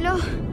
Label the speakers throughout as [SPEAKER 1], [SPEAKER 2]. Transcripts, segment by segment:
[SPEAKER 1] tranquilo.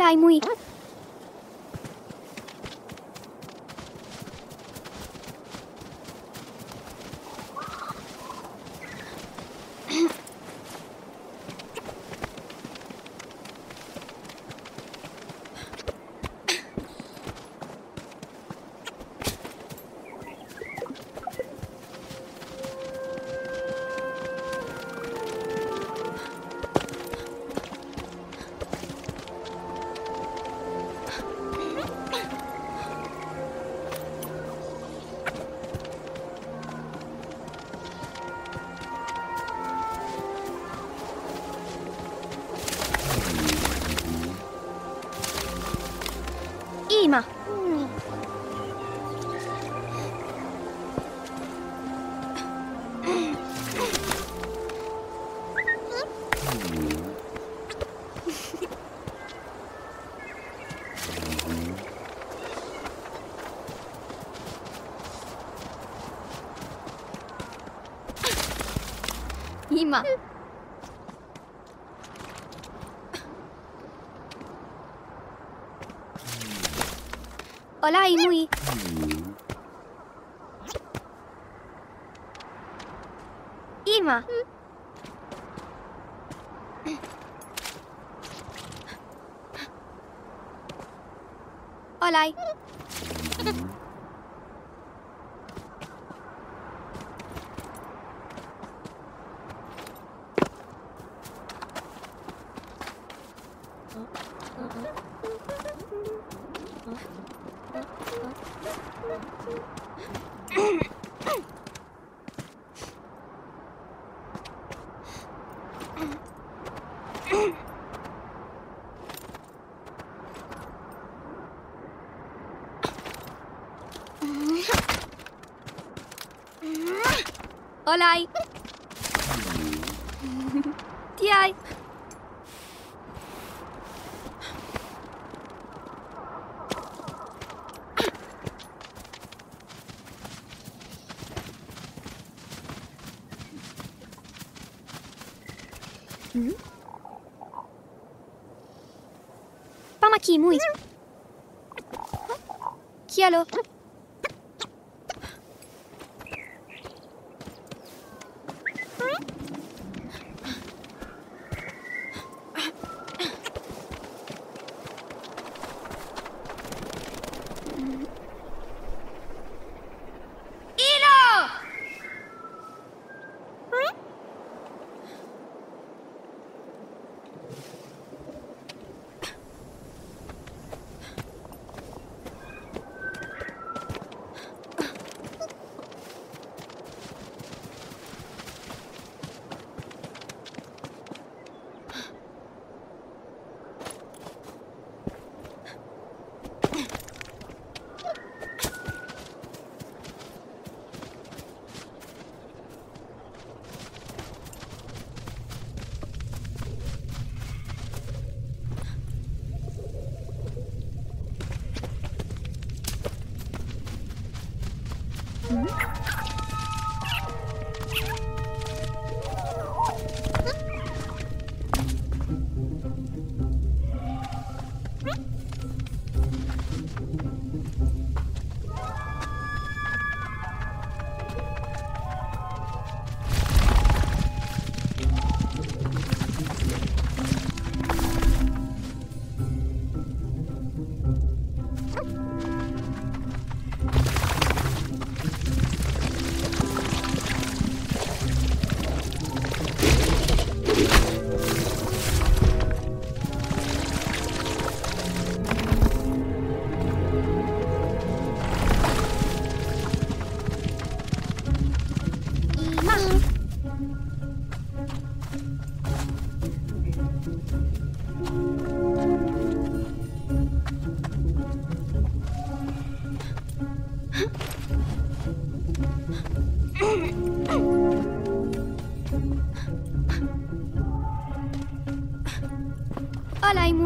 [SPEAKER 1] lại mùi Hola. Tiay. Pamaki mui. Kialo. Ilo!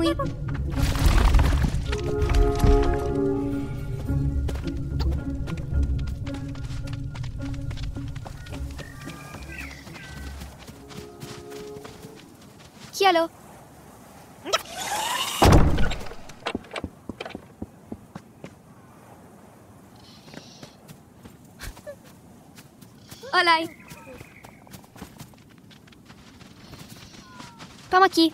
[SPEAKER 1] Olaj mój. Kialo. Olaj. Pamaki.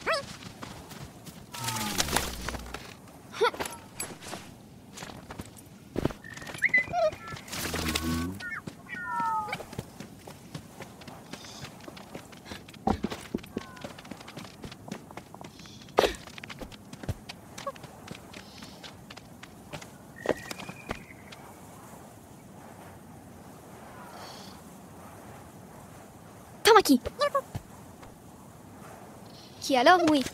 [SPEAKER 1] Qui? Alors, oui.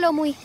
[SPEAKER 1] Búscalo muy.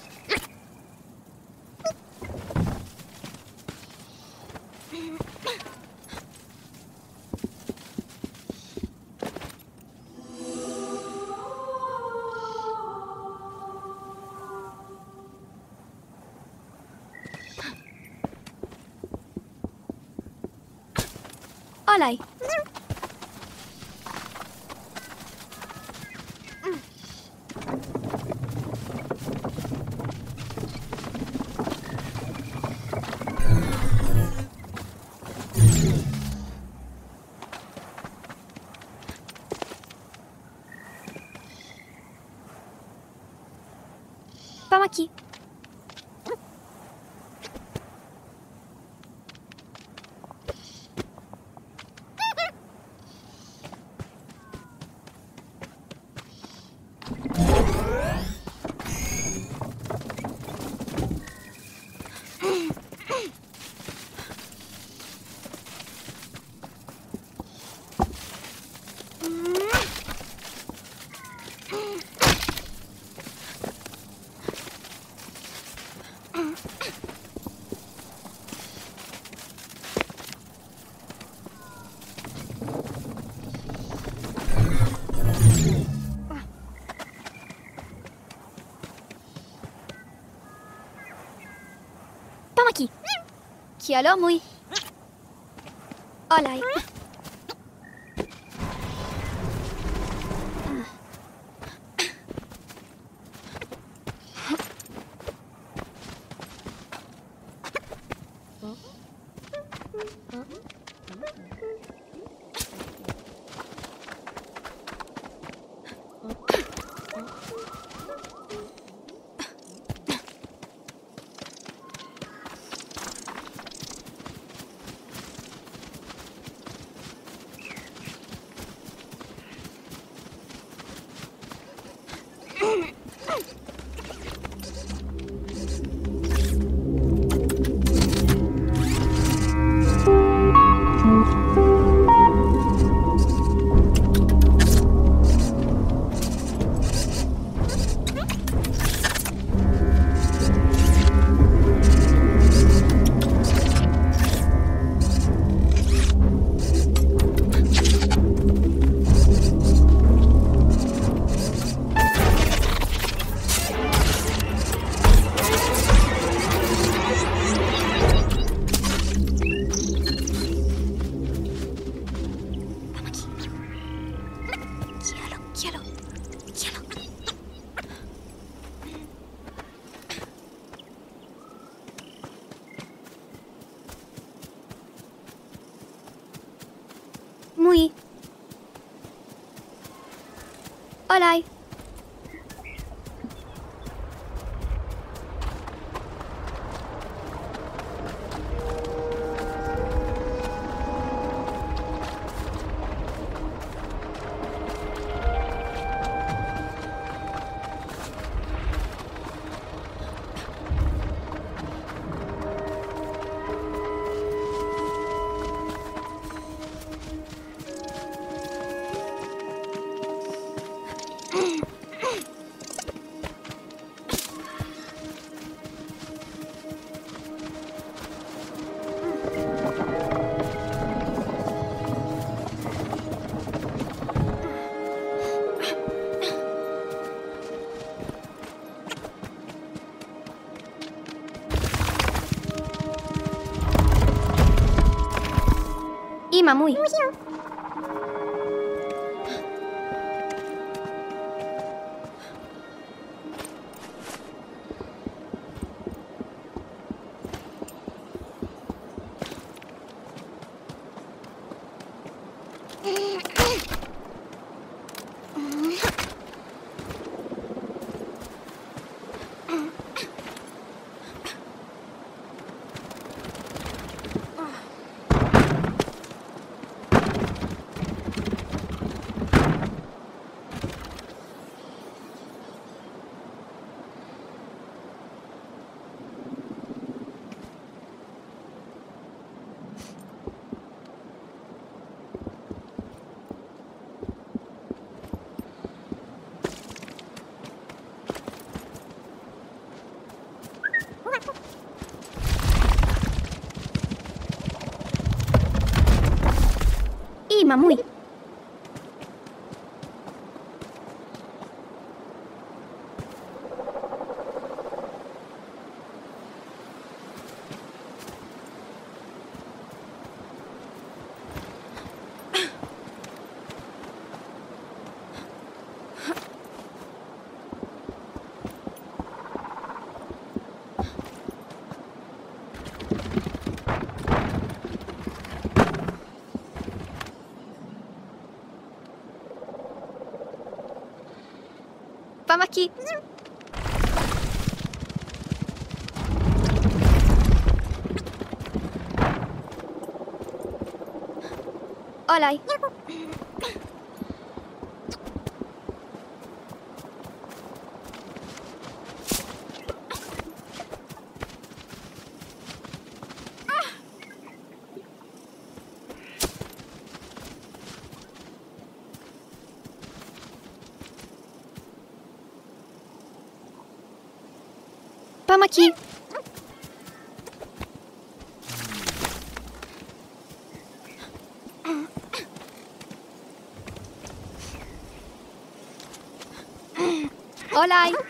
[SPEAKER 1] Kialomui. Olai. Muy. Muy. Vamos aqui. Olha aí. 巻き。オーライ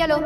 [SPEAKER 1] चलो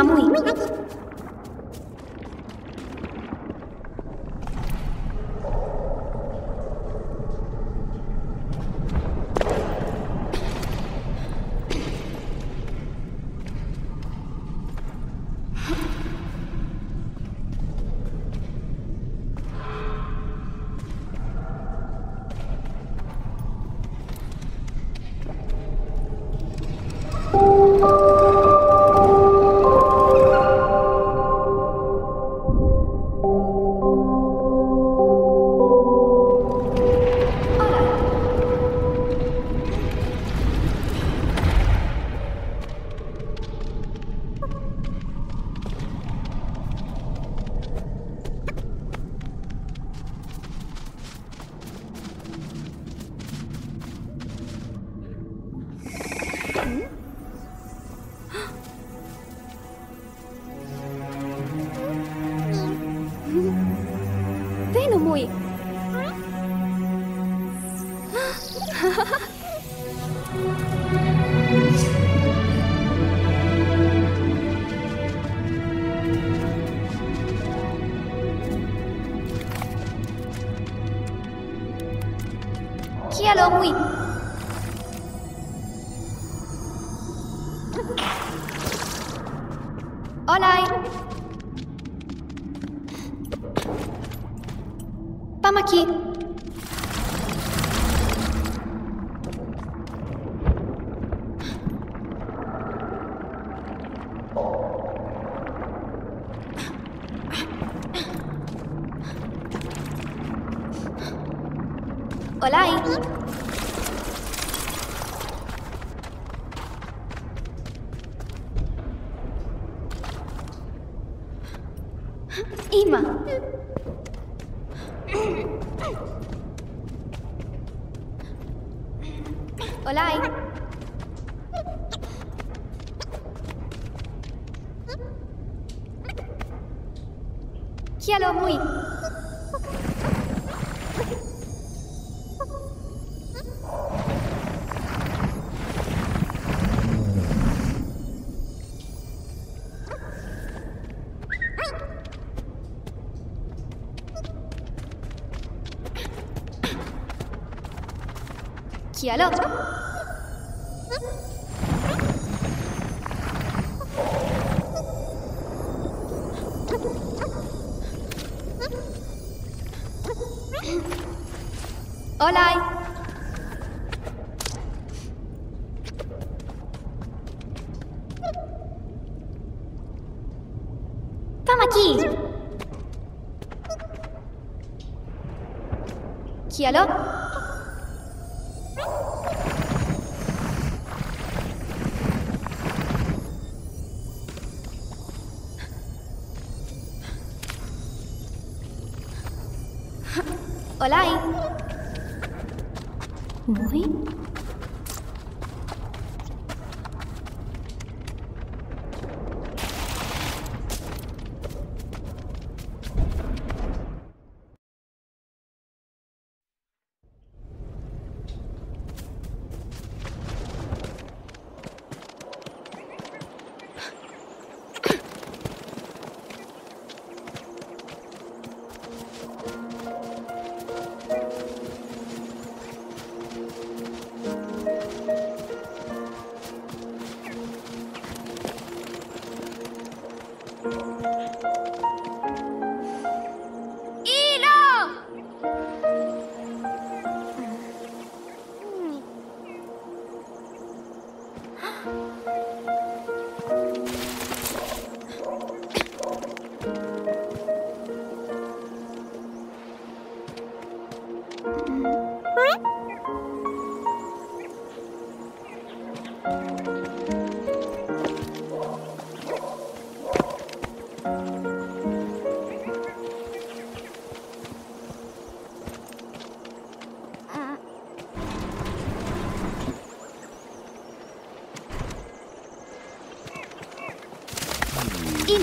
[SPEAKER 1] Ima Dialo. Olaj. Tamaki. Kialo.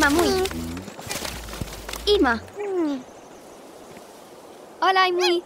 [SPEAKER 1] Mamui. Ima. Mm. Hola, Imui.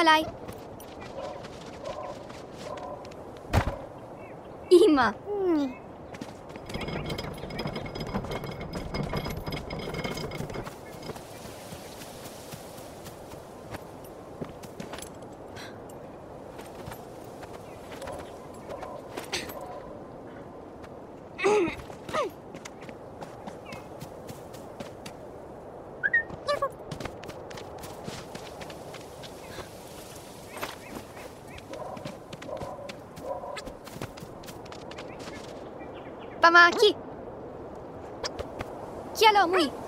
[SPEAKER 1] और 玉木。Chialo, muy.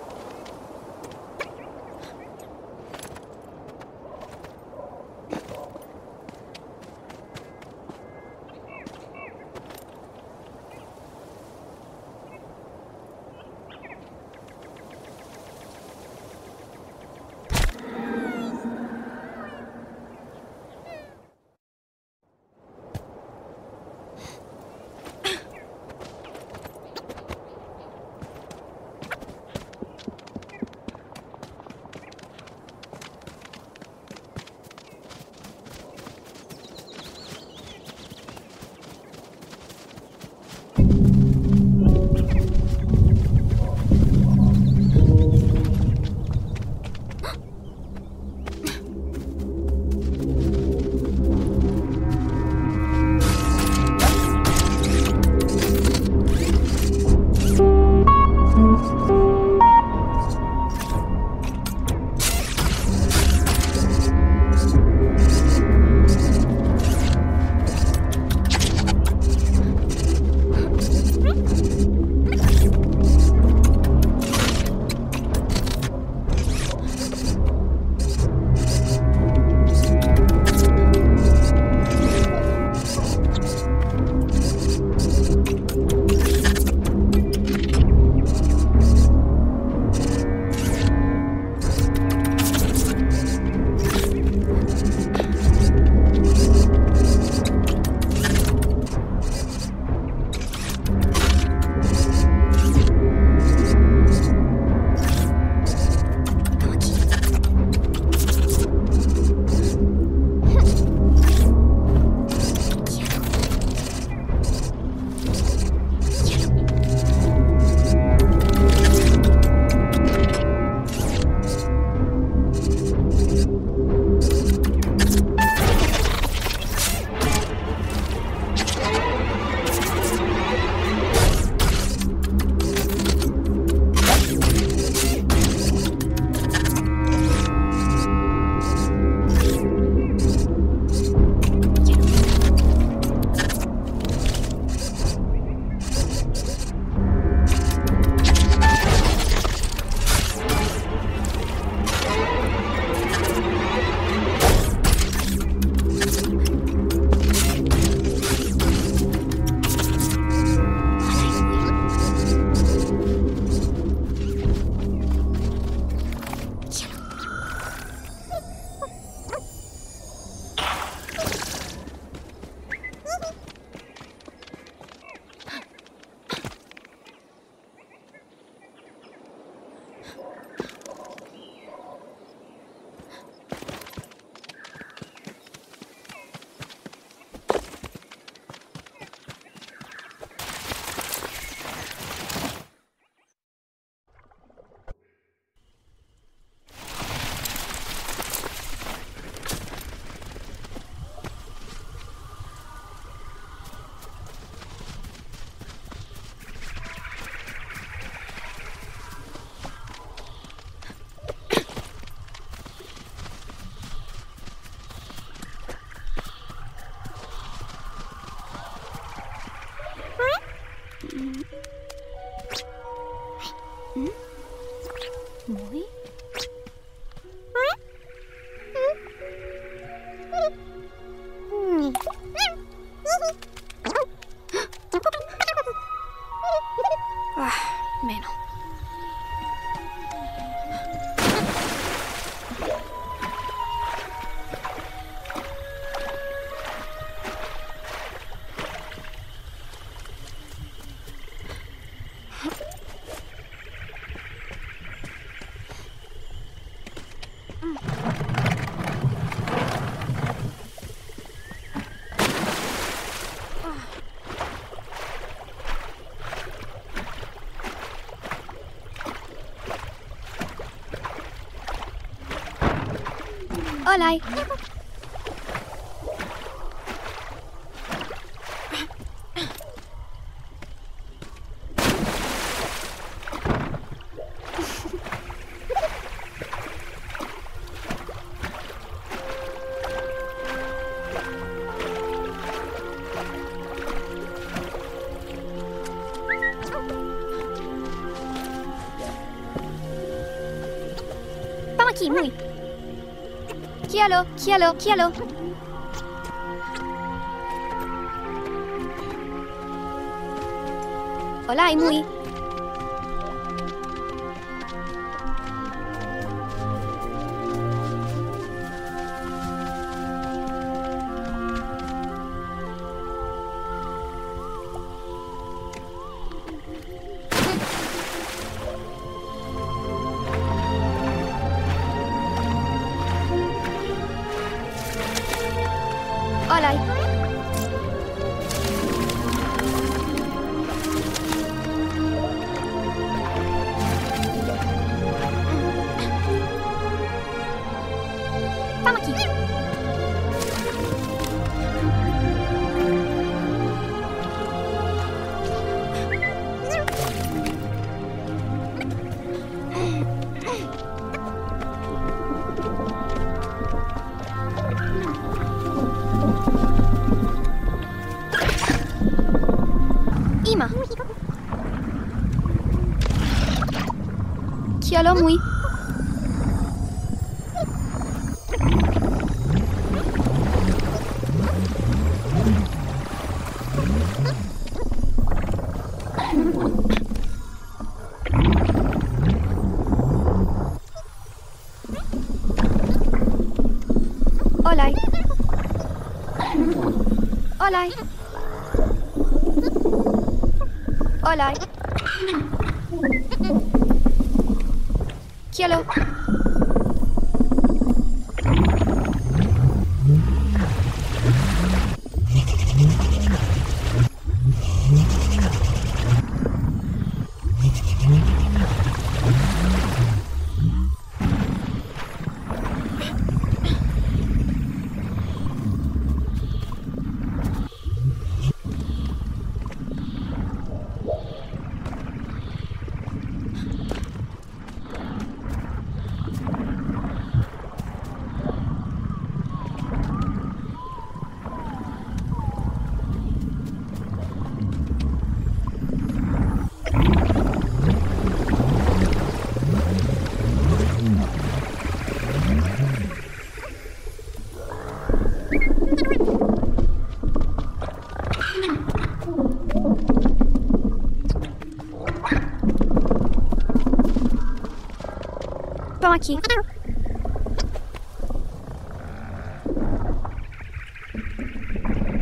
[SPEAKER 1] ở lại Hello, hello. Hola, Emily. Bye. Pamaki.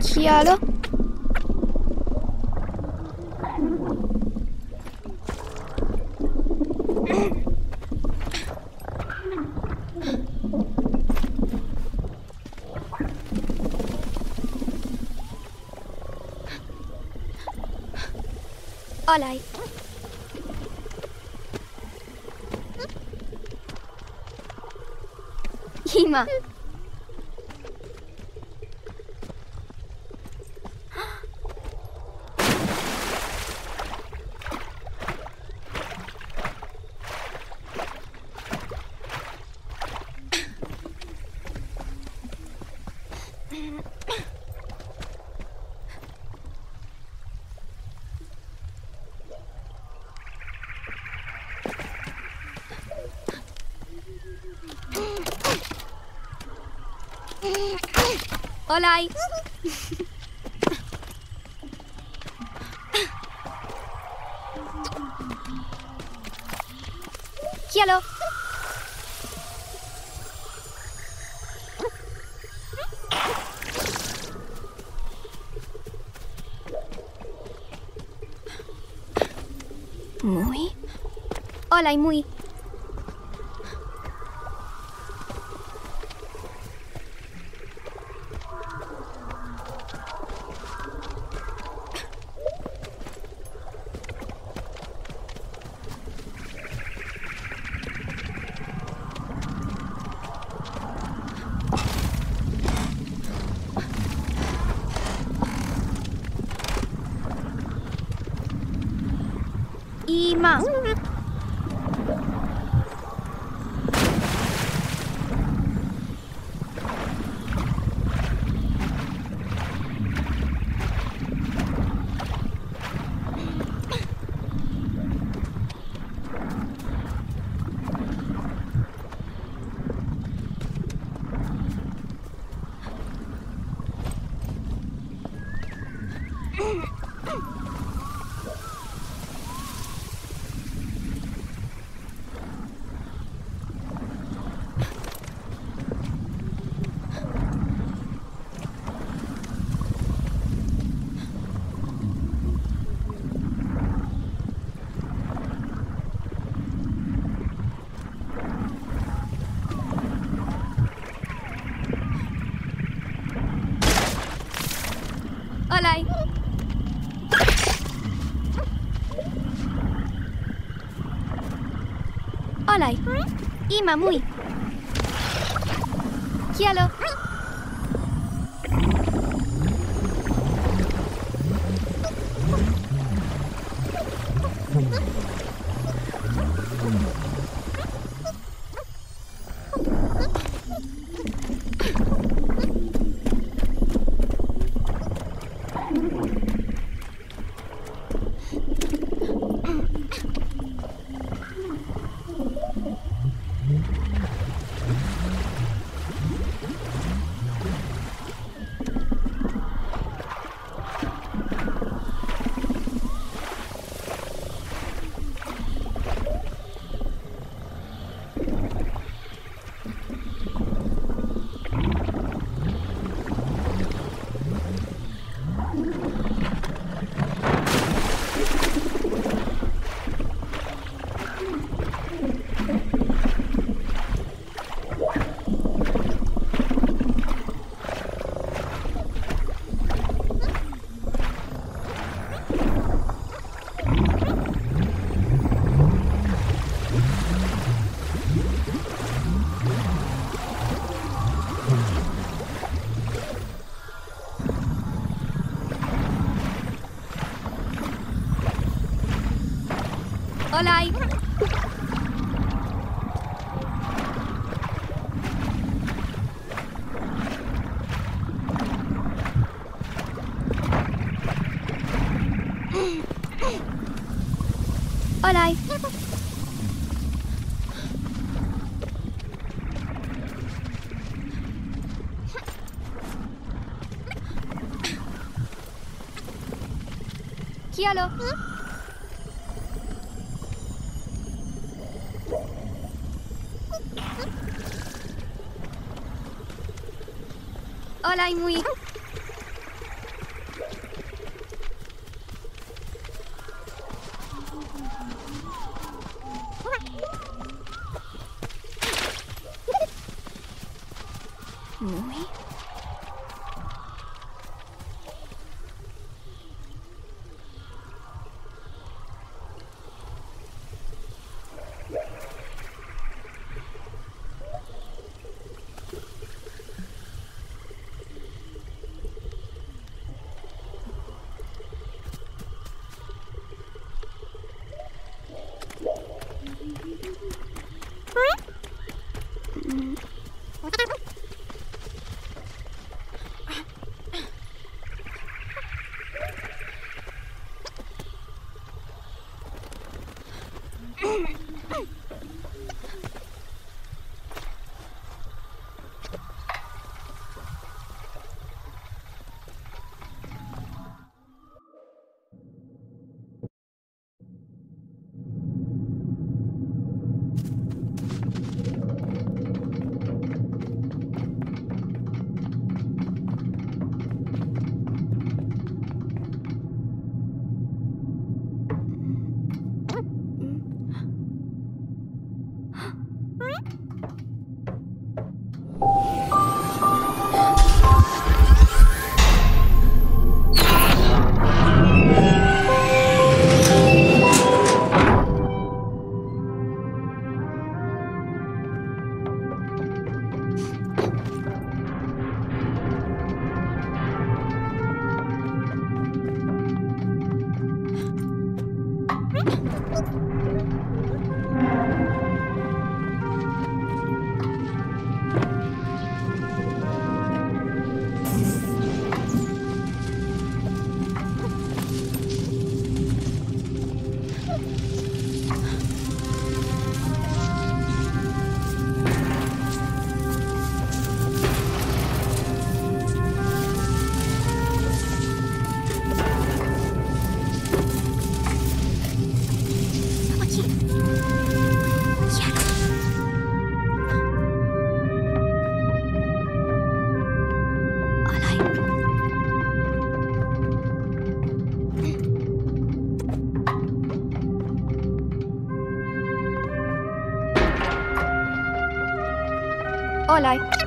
[SPEAKER 1] Kialo. Hola. Ima. Hola. Kialo. Muy. Hola, y muy. y Mamui. Kialo. Fräulein. Olai. Kialo. Hm? Lại nguyên. பாலாய்.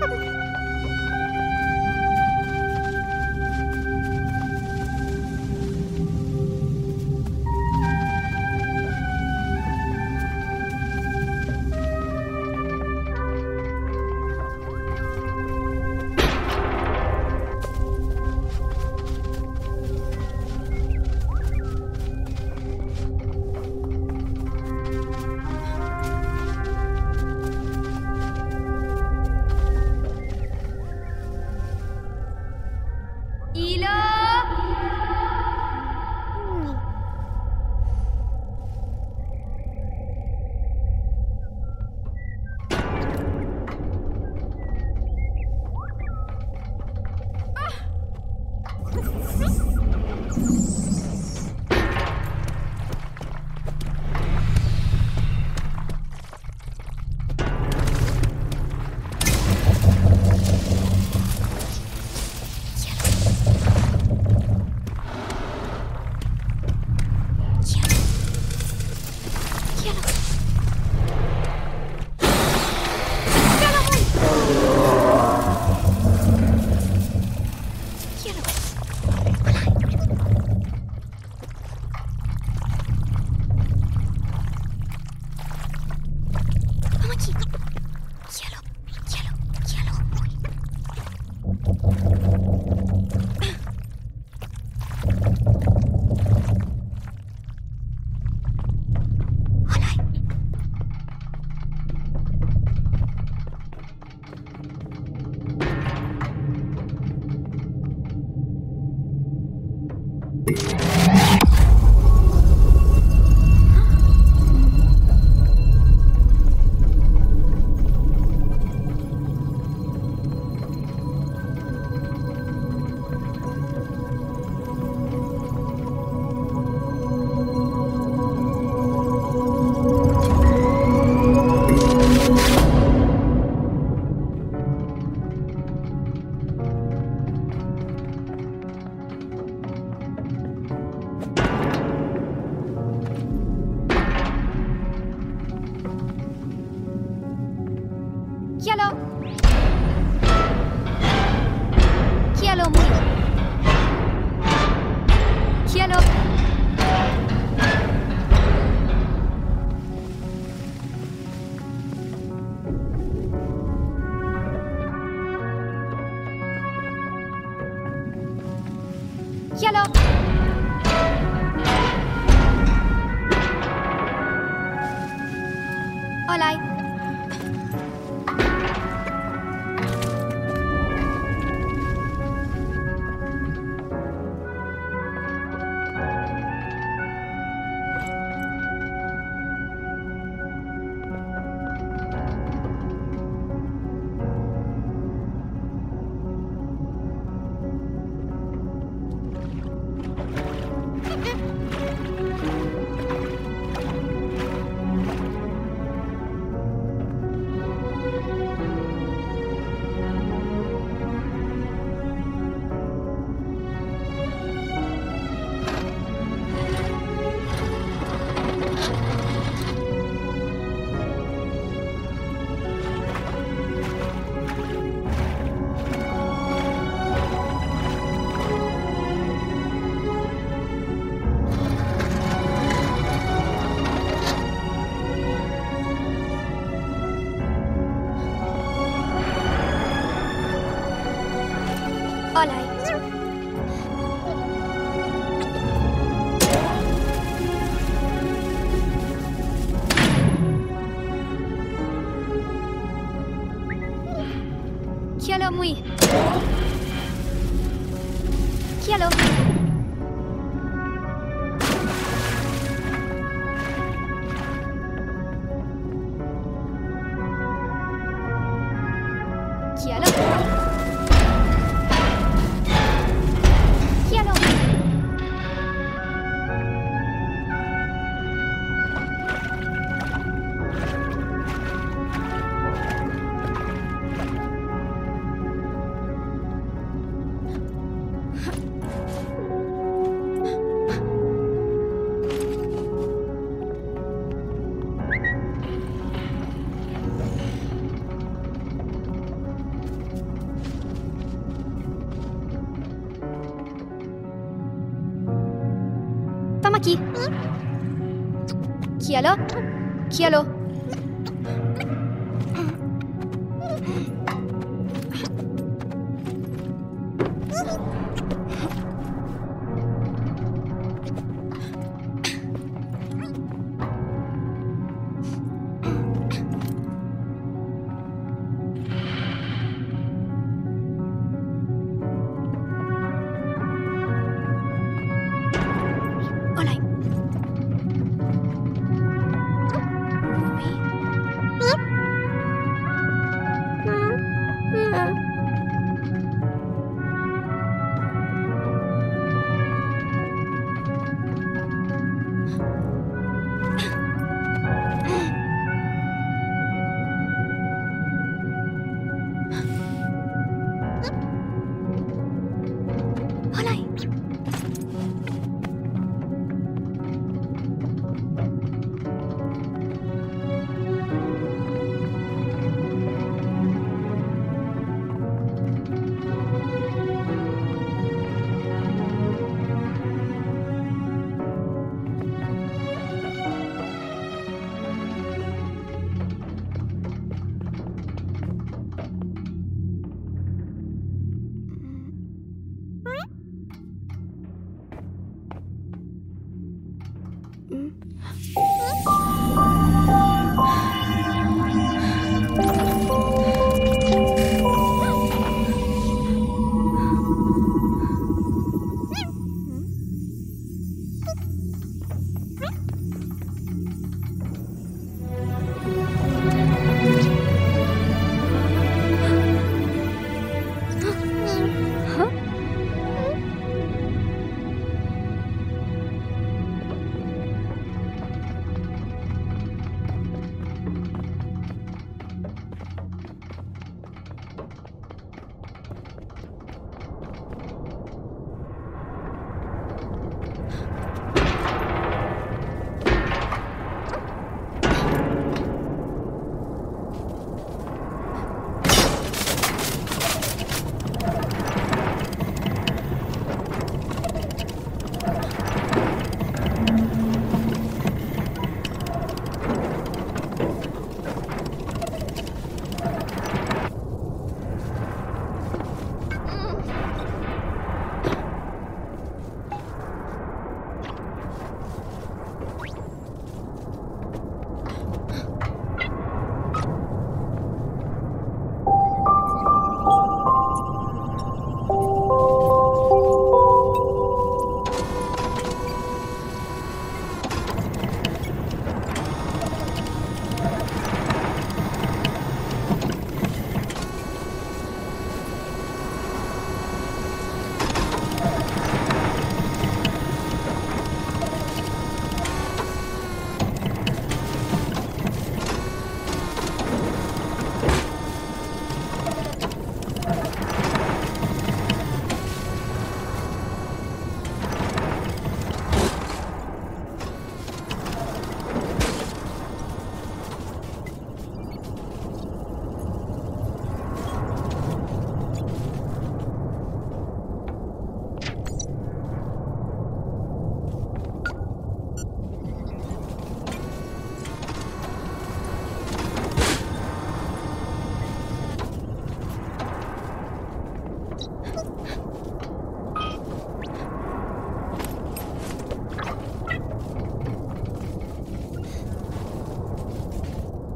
[SPEAKER 1] चलो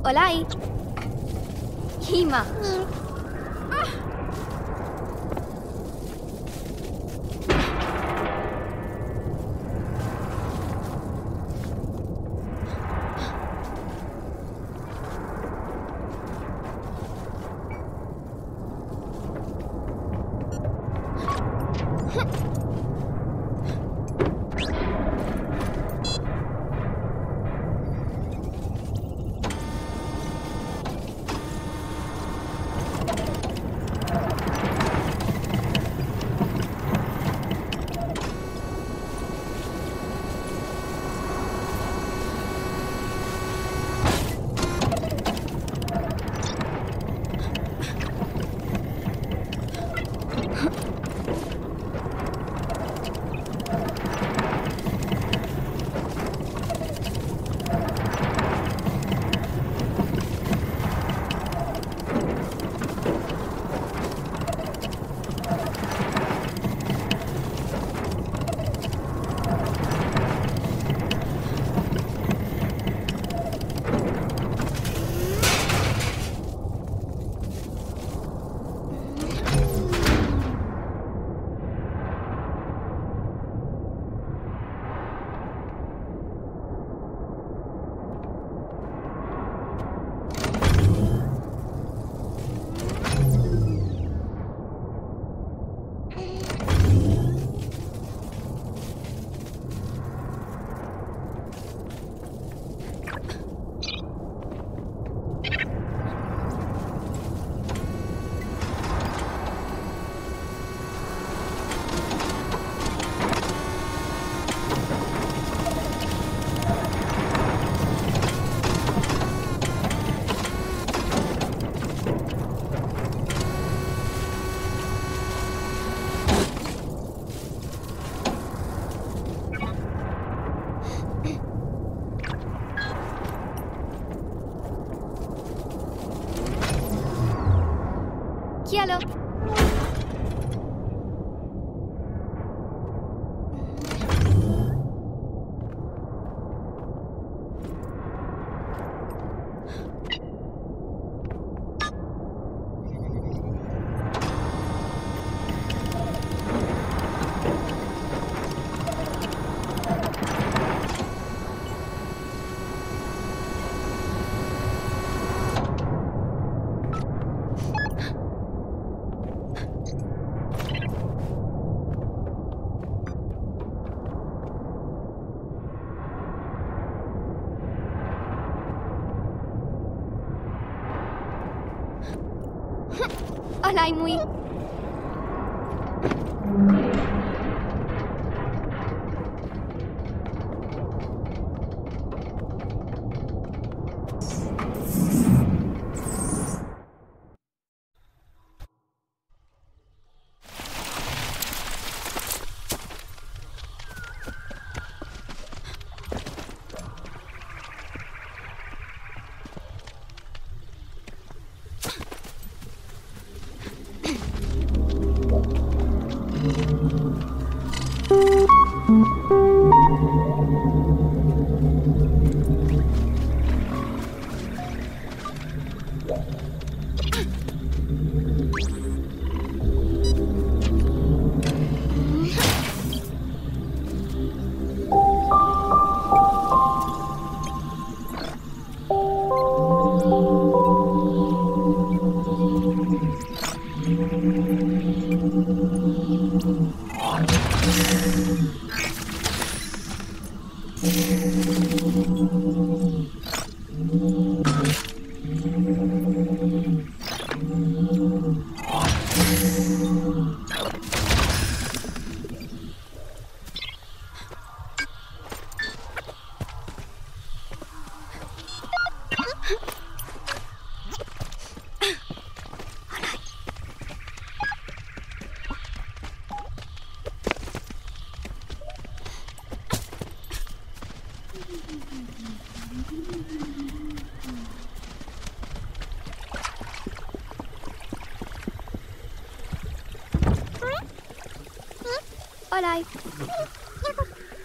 [SPEAKER 1] Olai. Hima.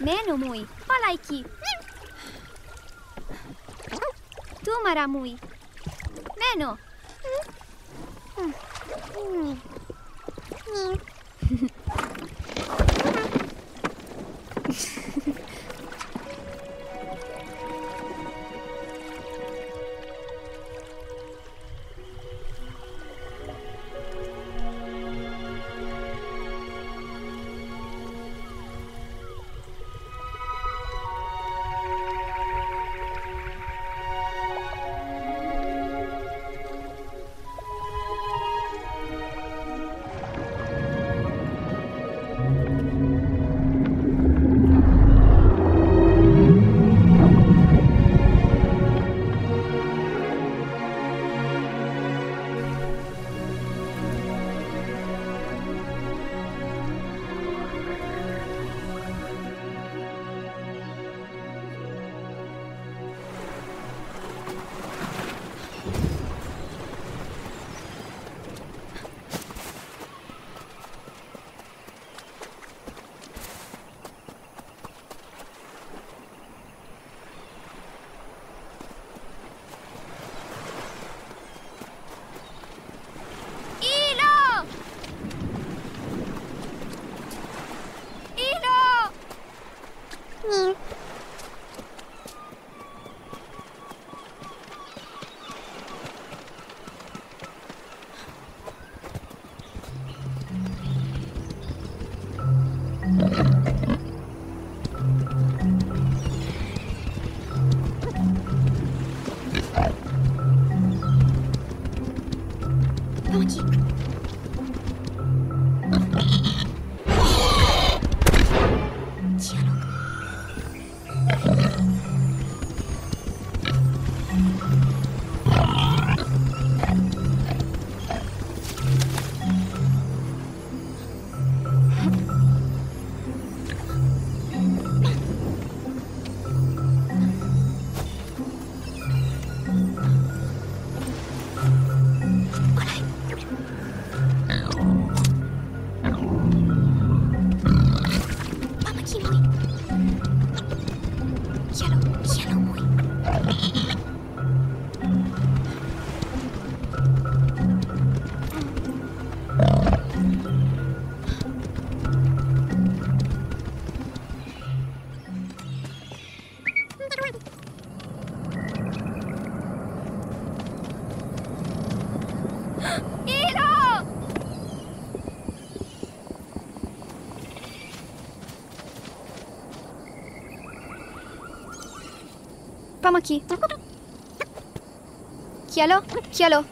[SPEAKER 1] Neno mój, olajki. Tu Mara mój. Tamam ki. Chiedo? Chiedo?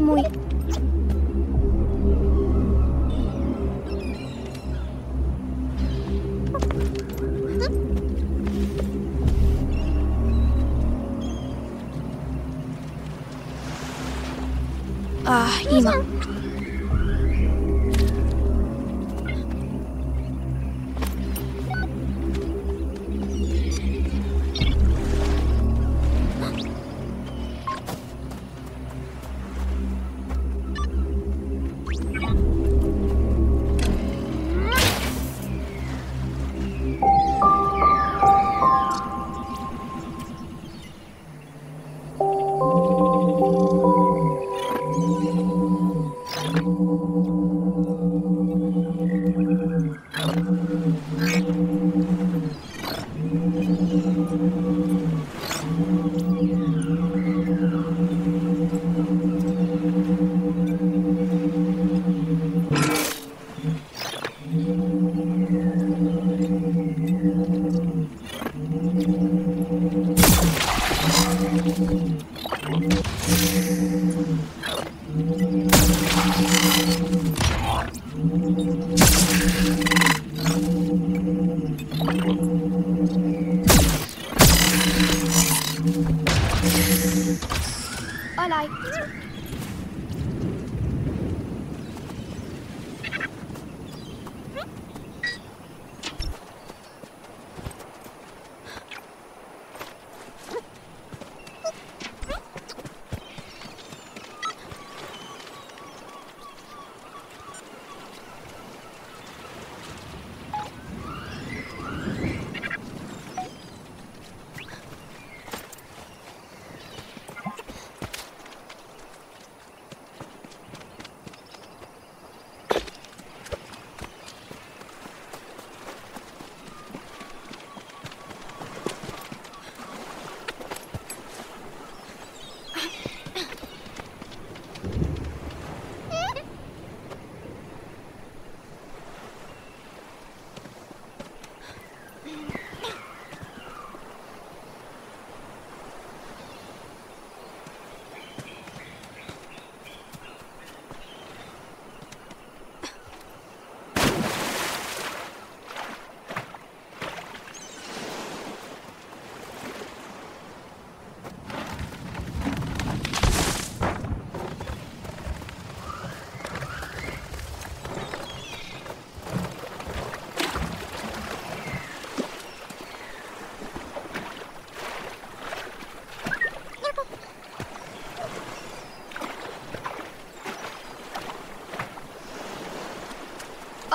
[SPEAKER 1] muy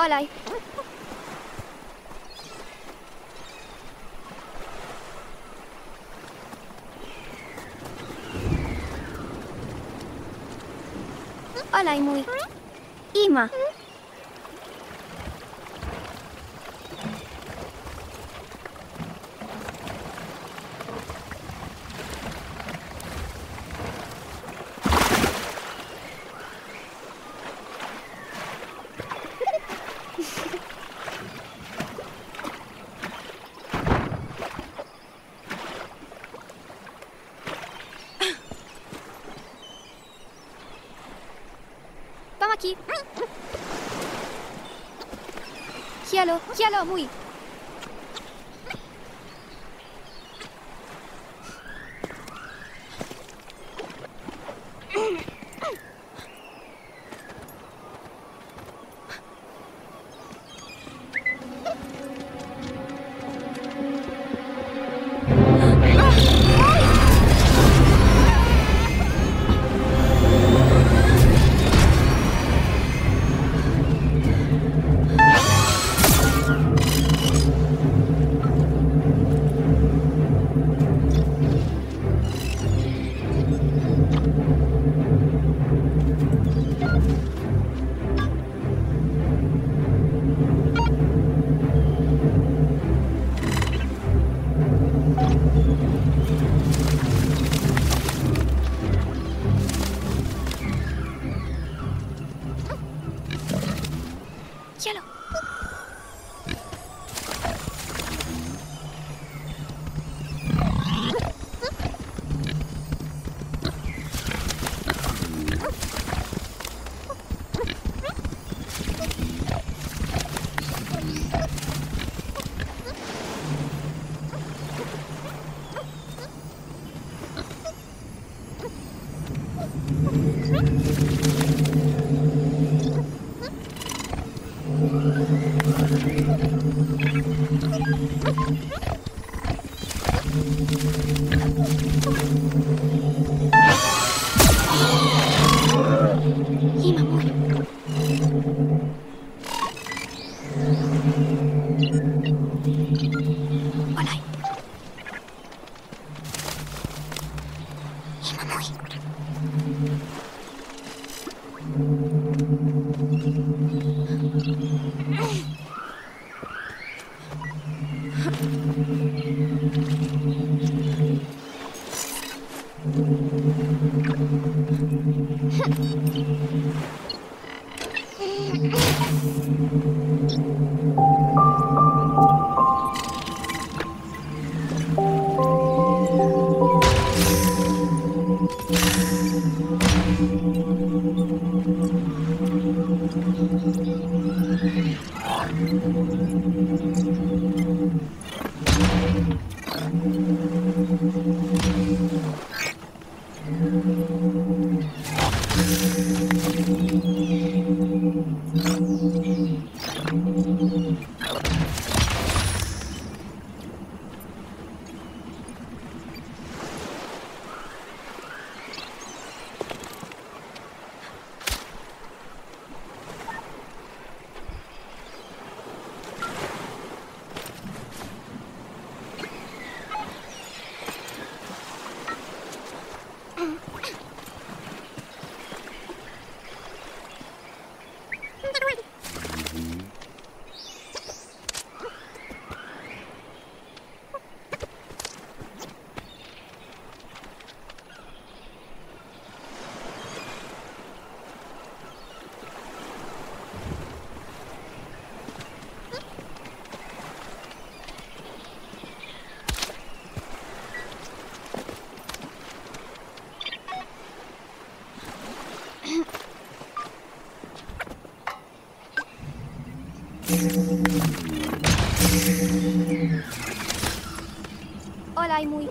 [SPEAKER 1] Coi lại. Coi lại mùi. Yalo, yalo, muy. Hola y muy...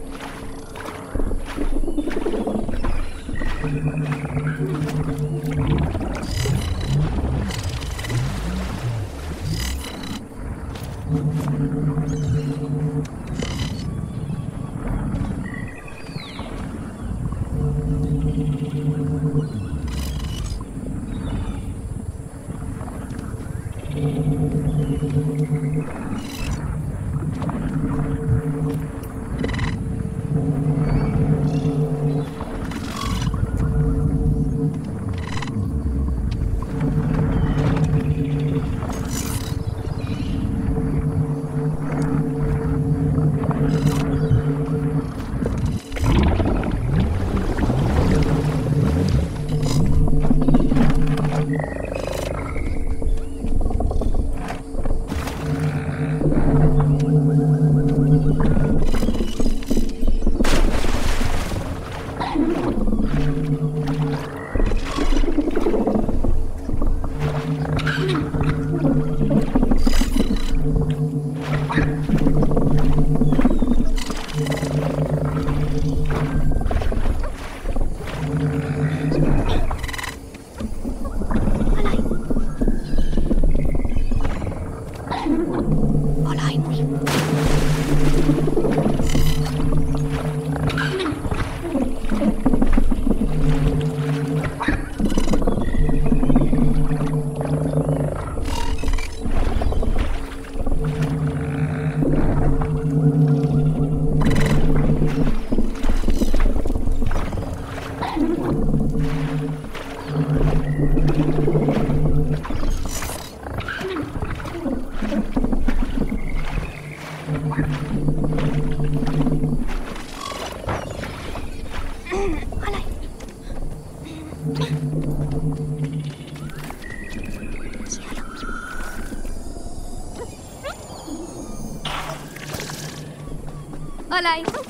[SPEAKER 1] Bye.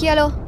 [SPEAKER 1] Kialo.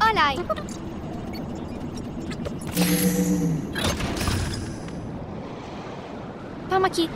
[SPEAKER 1] Olaj! Vamos aqui.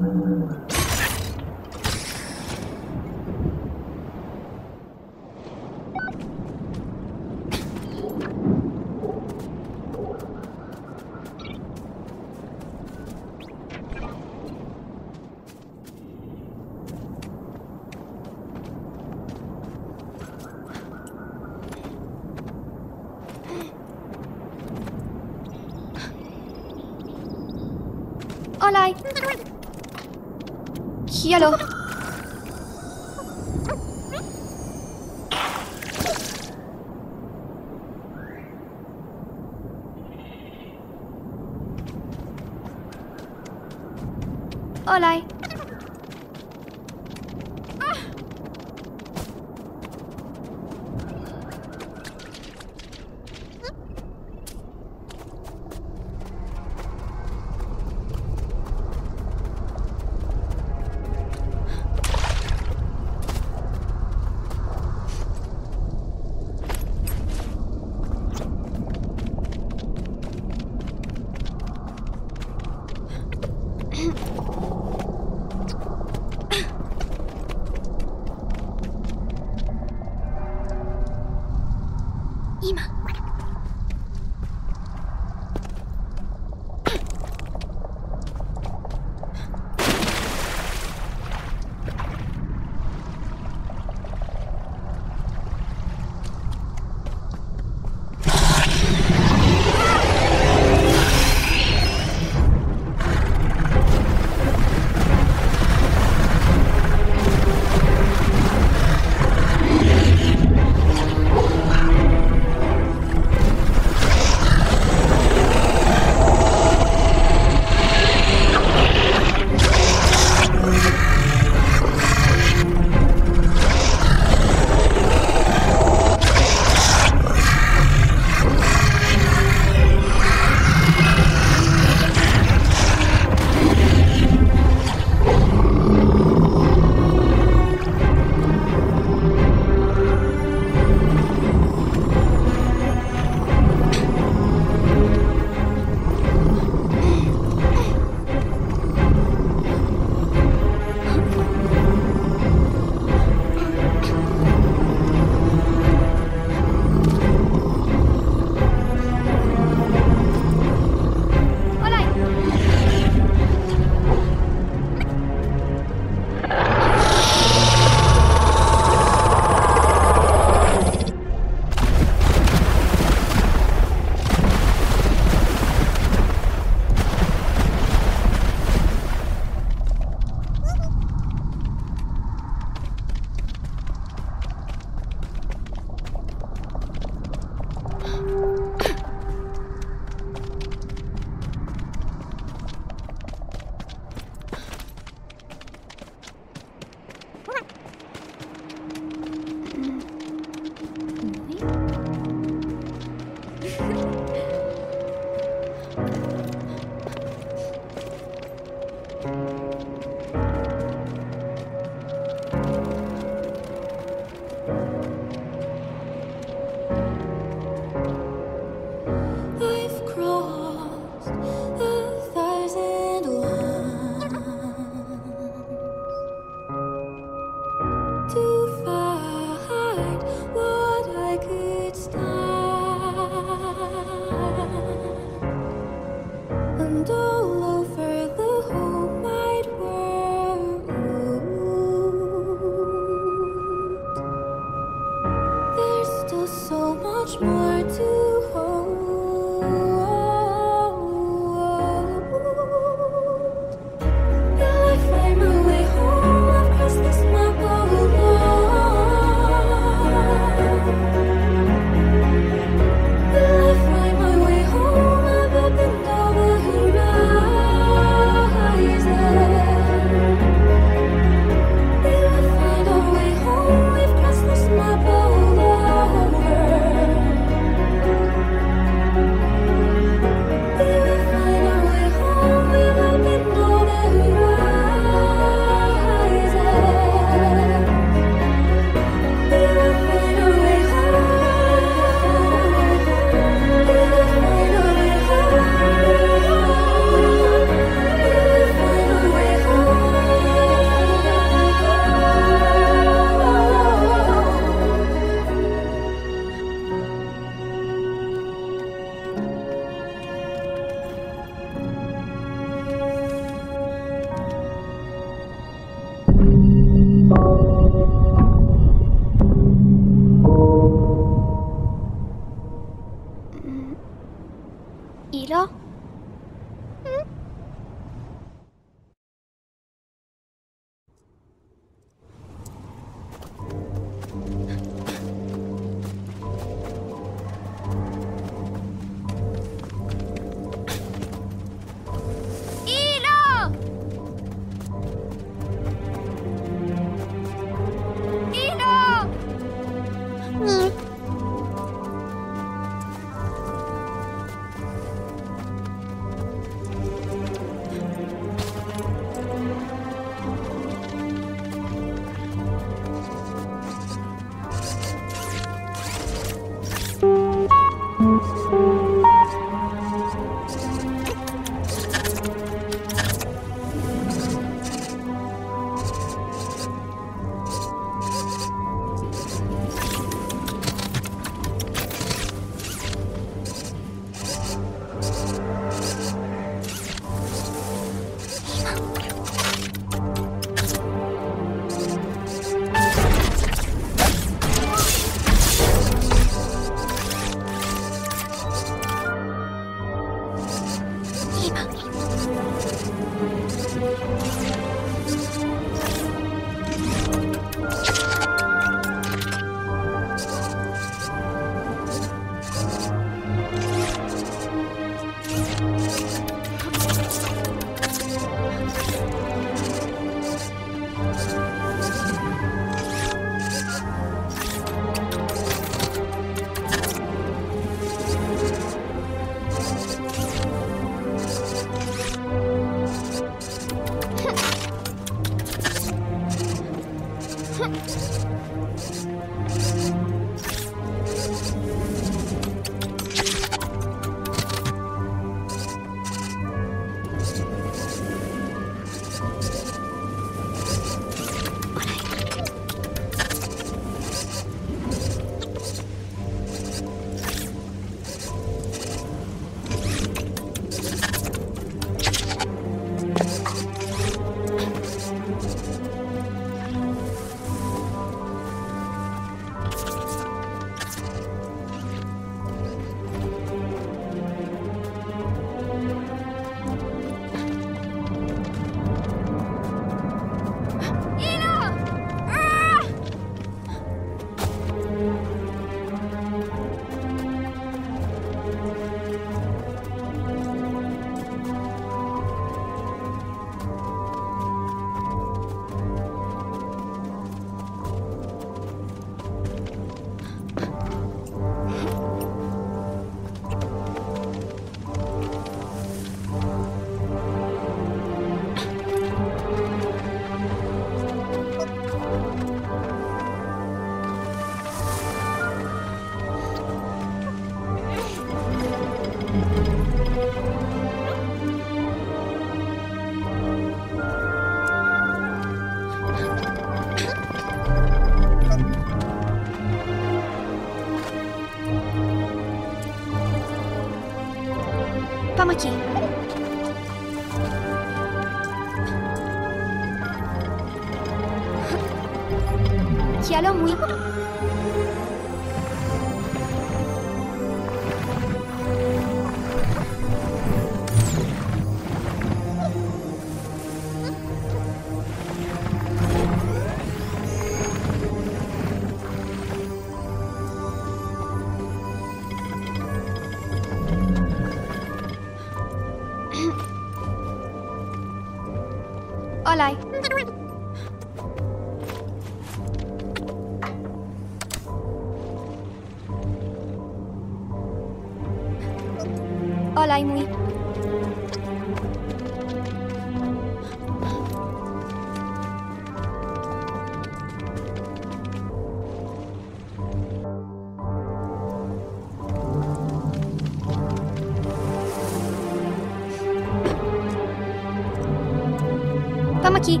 [SPEAKER 1] Toma aqui.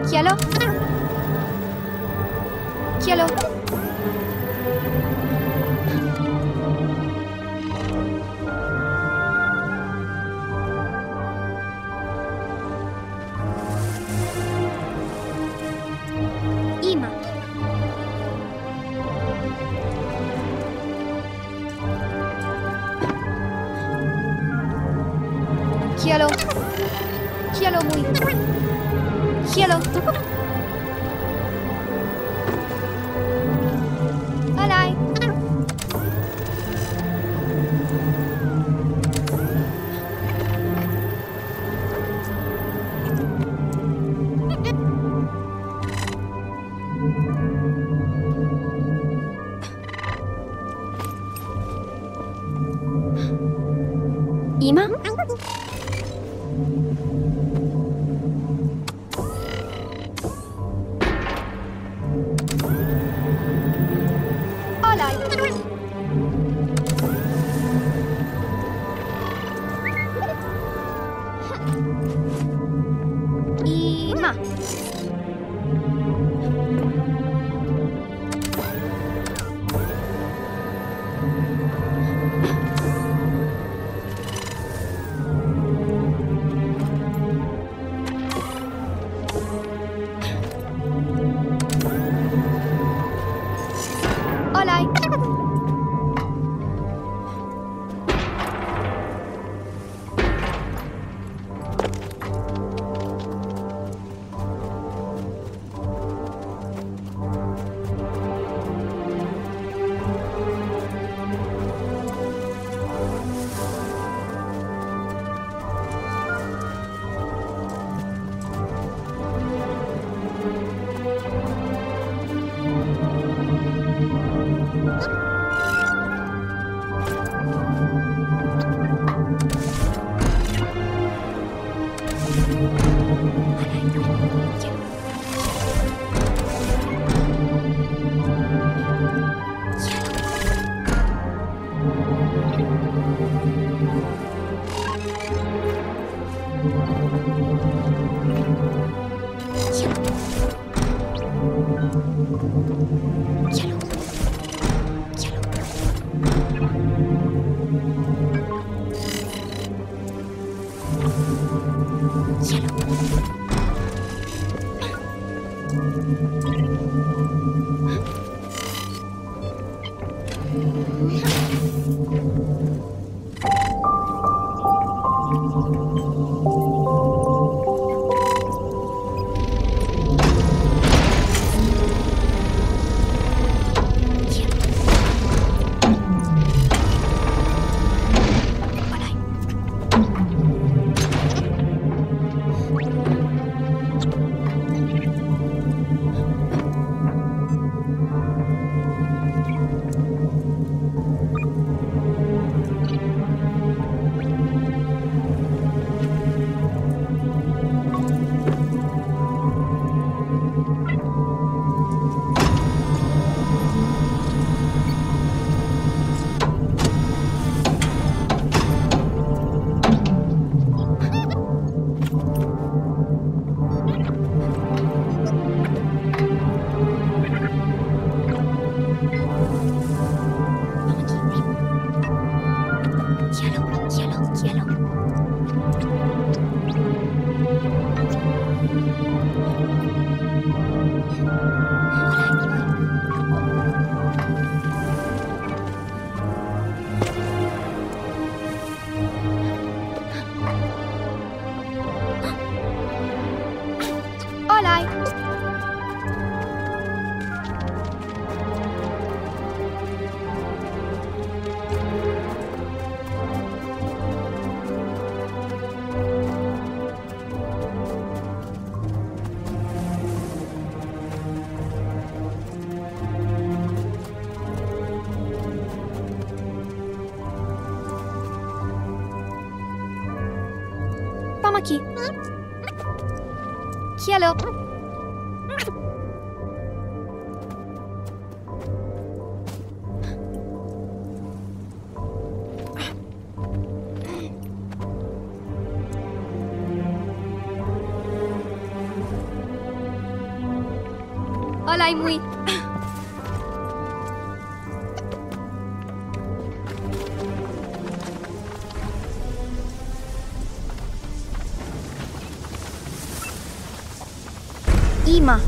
[SPEAKER 1] Aqui, alô? Aqui, alô? qui alors. Hola, 今。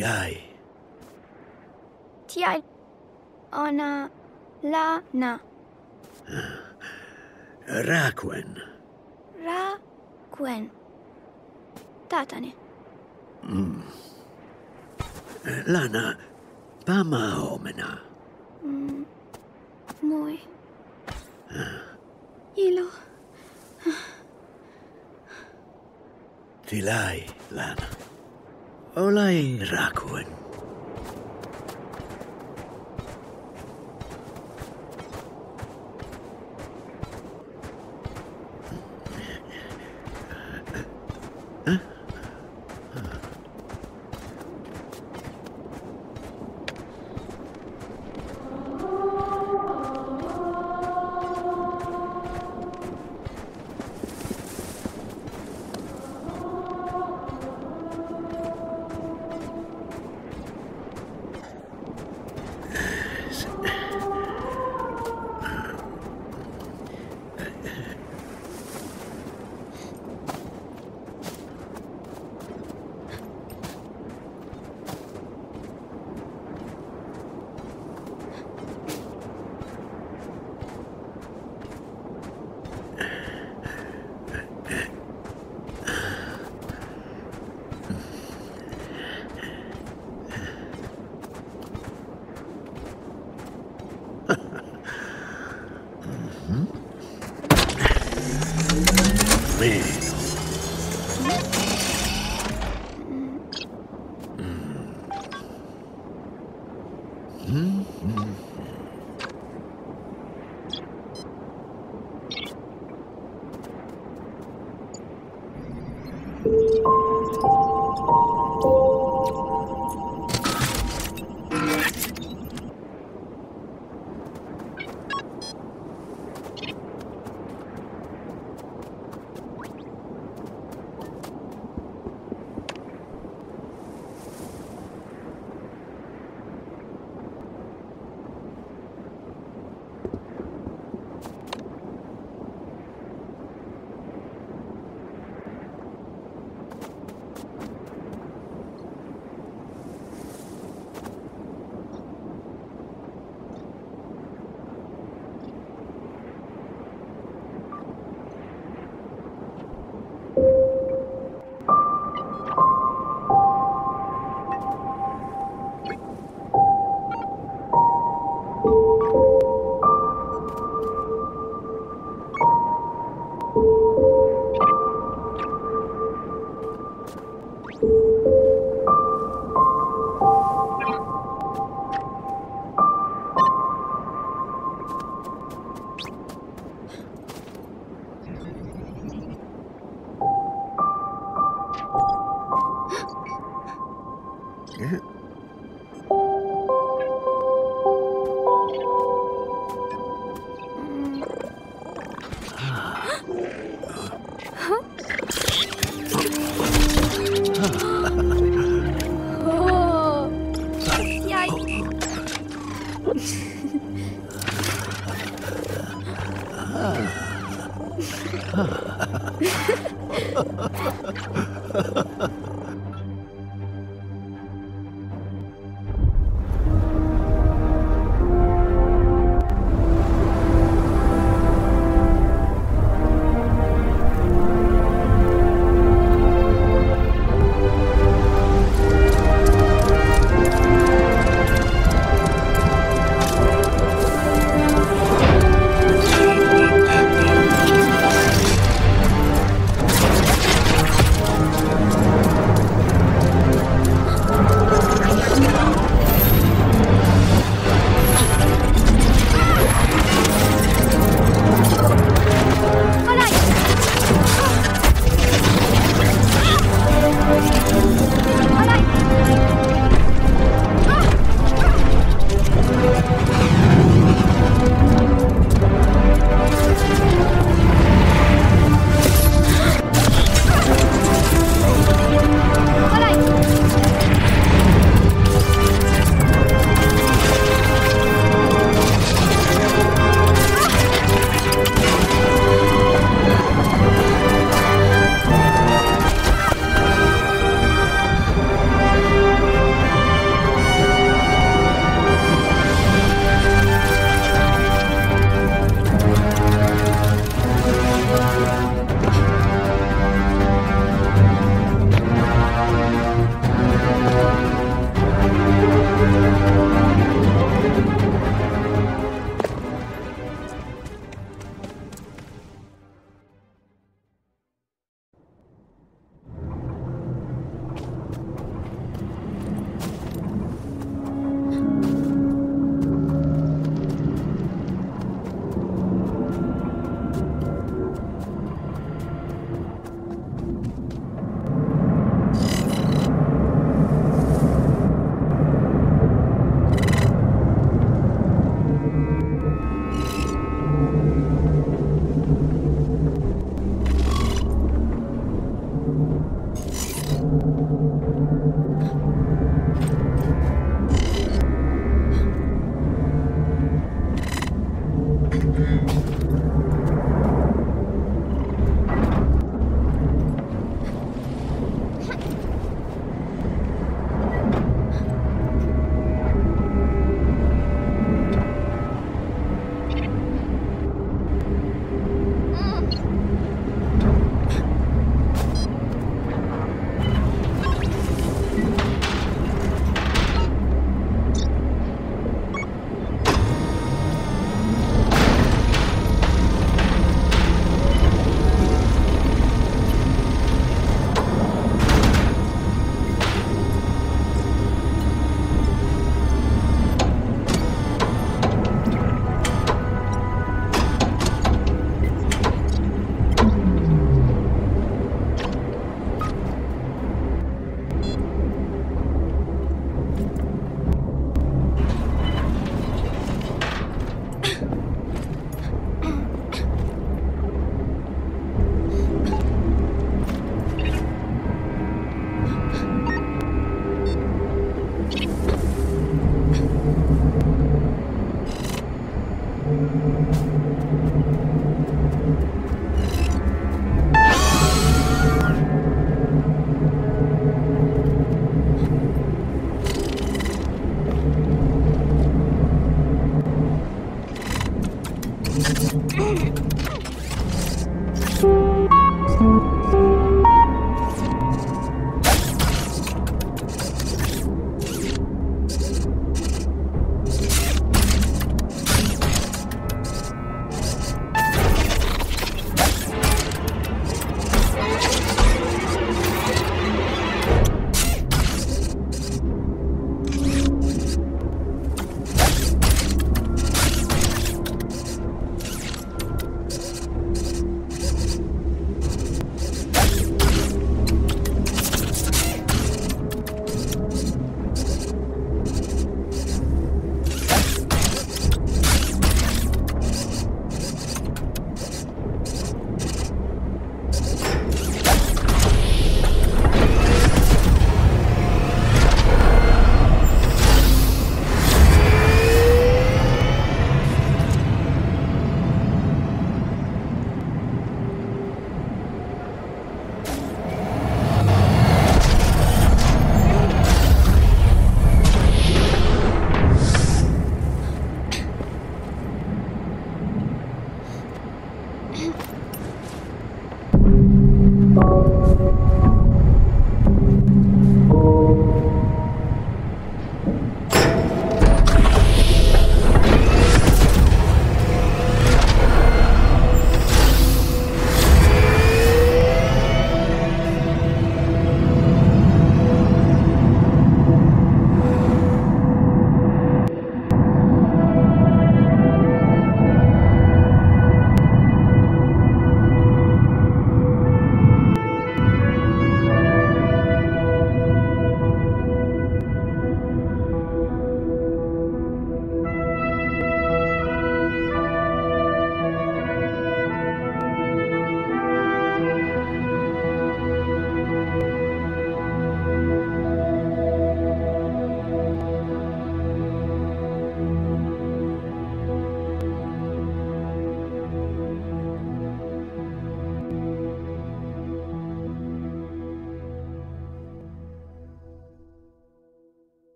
[SPEAKER 2] TI.
[SPEAKER 1] Tia ona lana.
[SPEAKER 2] Ah, Raquen.
[SPEAKER 1] Raquen. Tatane.
[SPEAKER 2] Mm. Lana pama omena.
[SPEAKER 1] Mm.
[SPEAKER 2] Ah.
[SPEAKER 1] Ilo.
[SPEAKER 2] Tilai. Olain Rakun.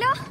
[SPEAKER 1] cielo?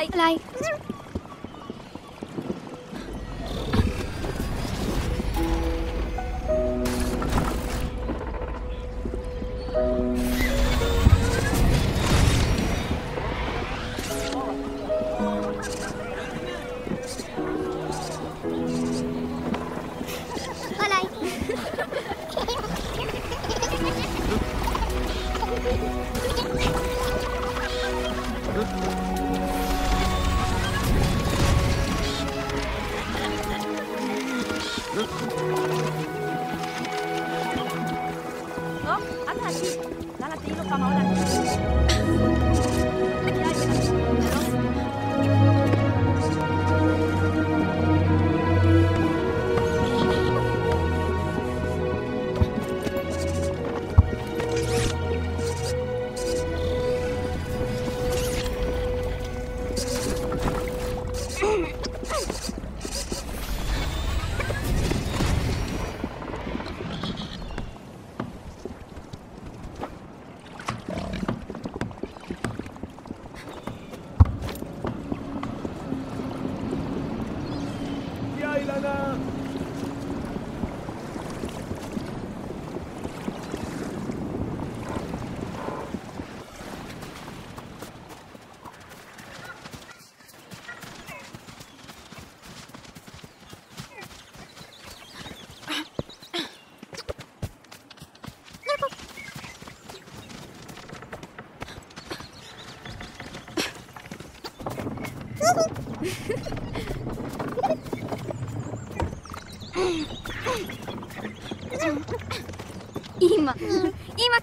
[SPEAKER 1] like like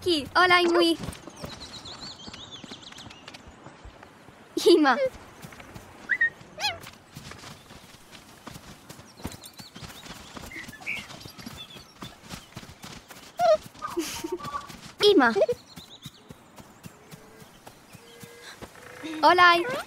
[SPEAKER 1] aquí. Hola, Inui. Ima. Ima. Hola.